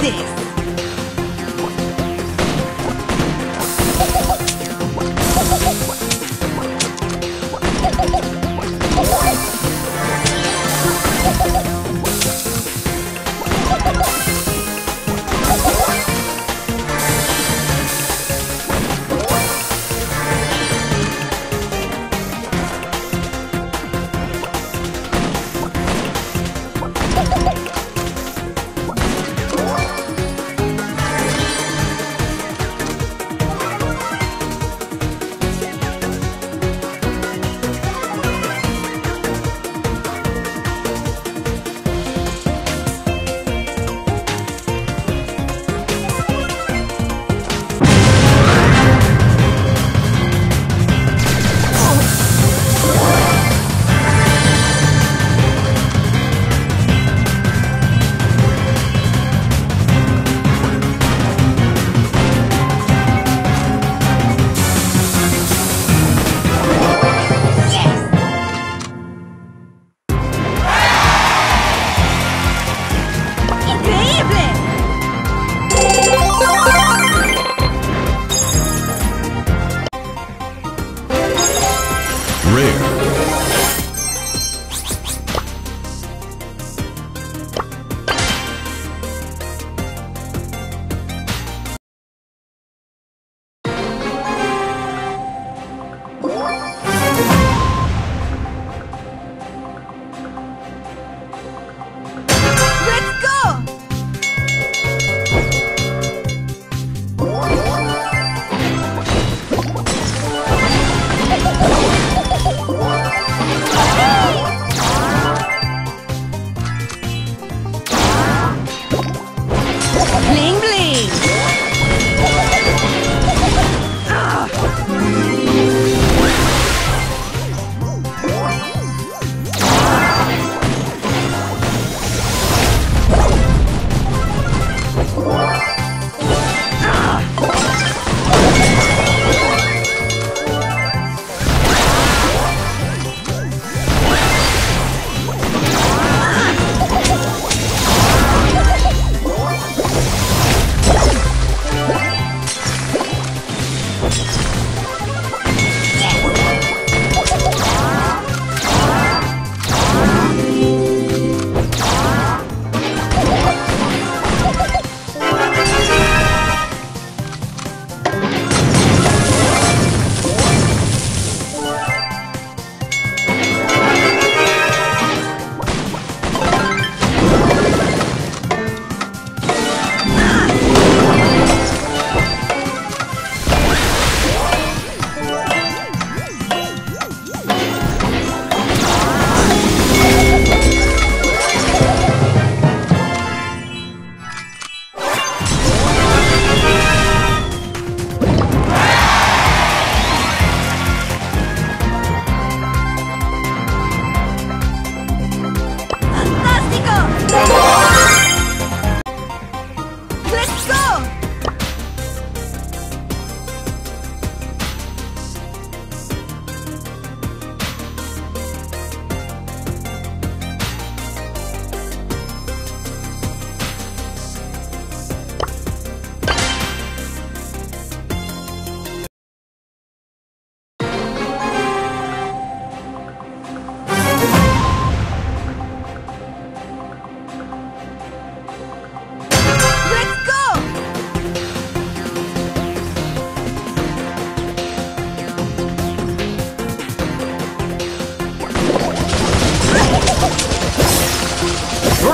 this!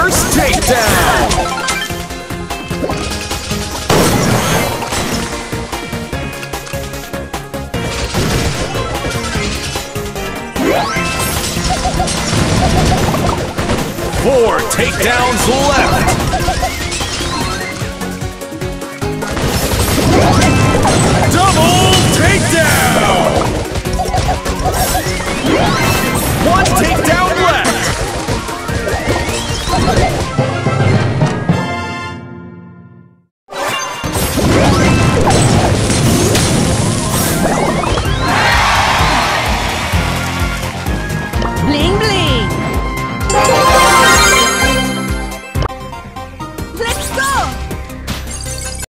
First takedown! Four takedowns left!